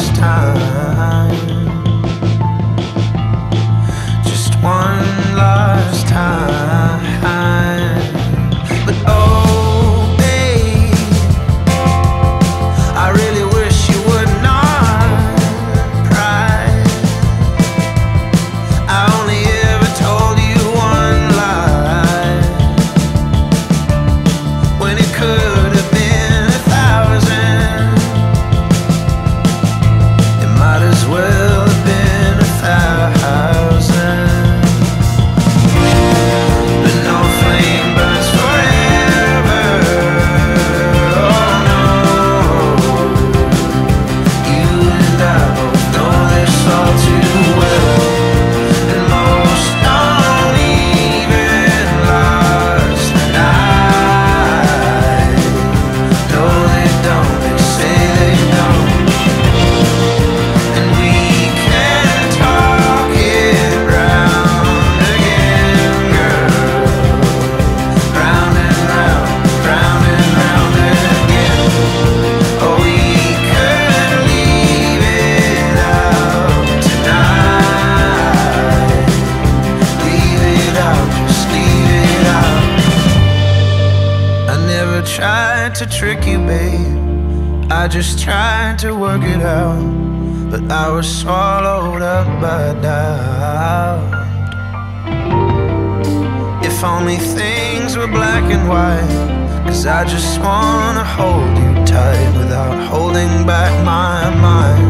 first time. to trick you, babe. I just tried to work it out, but I was swallowed up by doubt. If only things were black and white, cause I just wanna hold you tight without holding back my mind.